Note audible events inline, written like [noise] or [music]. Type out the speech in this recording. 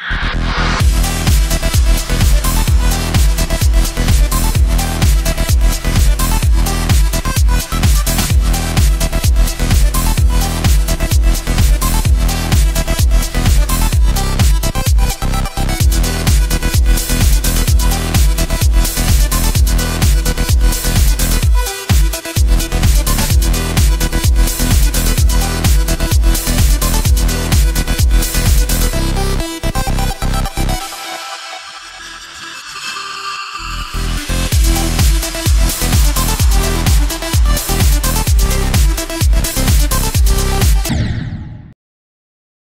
Yeah. [laughs]